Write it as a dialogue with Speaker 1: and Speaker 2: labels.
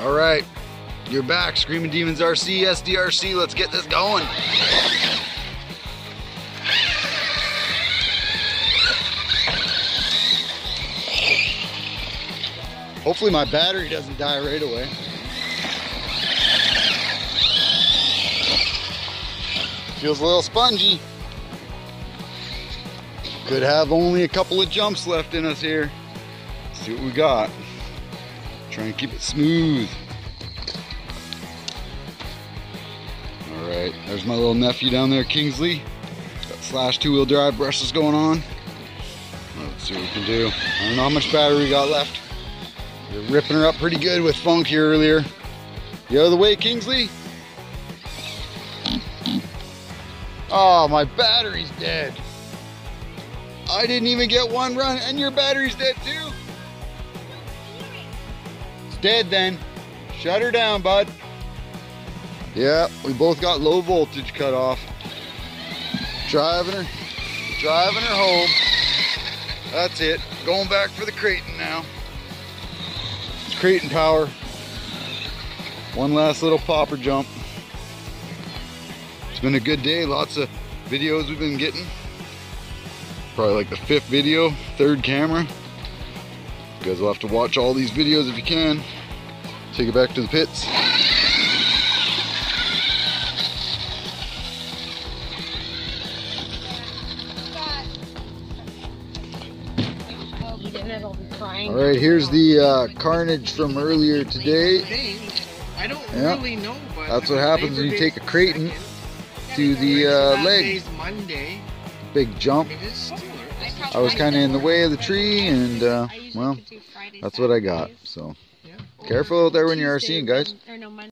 Speaker 1: All right, you're back, Screaming Demons RC, SDRC. Let's get this going. Hopefully my battery doesn't die right away. Feels a little spongy. Could have only a couple of jumps left in us here. Let's see what we got. Try and keep it smooth. All right, there's my little nephew down there, Kingsley. Got slash two-wheel drive brushes going on. Let's see what we can do. I don't know how much battery we got left. We're ripping her up pretty good with funk here earlier. The other way, Kingsley. Oh, my battery's dead. I didn't even get one run and your battery's dead too. It's dead then. Shut her down, bud. Yeah, we both got low voltage cut off. Driving her, driving her home. That's it. Going back for the Kraton now. Kraton power. One last little popper jump. It's been a good day. Lots of videos we've been getting. Probably like the fifth video, third camera. You guys will have to watch all these videos if you can. Take it back to the pits. All right, here's the uh, carnage from earlier today.
Speaker 2: I don't
Speaker 1: Yeah.
Speaker 2: really know, but
Speaker 1: That's what happens when you take a
Speaker 2: Day Kraton
Speaker 1: to the
Speaker 2: So
Speaker 1: uh, leg.
Speaker 2: Monday.
Speaker 1: Big jump.
Speaker 2: It is still
Speaker 1: I was kind of in the way of the tree, and uh, well, that's what I got. So
Speaker 2: Yeah.
Speaker 1: careful out there when you're RCing, guys.
Speaker 3: Or no, Monday.